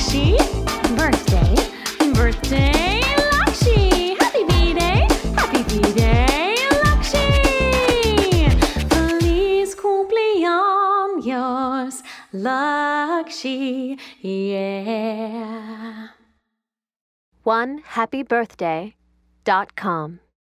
Lakshi. Birthday, birthday, Lakshi. Happy birthday, happy B-Day, Lakshi. Feliz cumpleaños, Lakshi, yeah. One happy birthday dot com.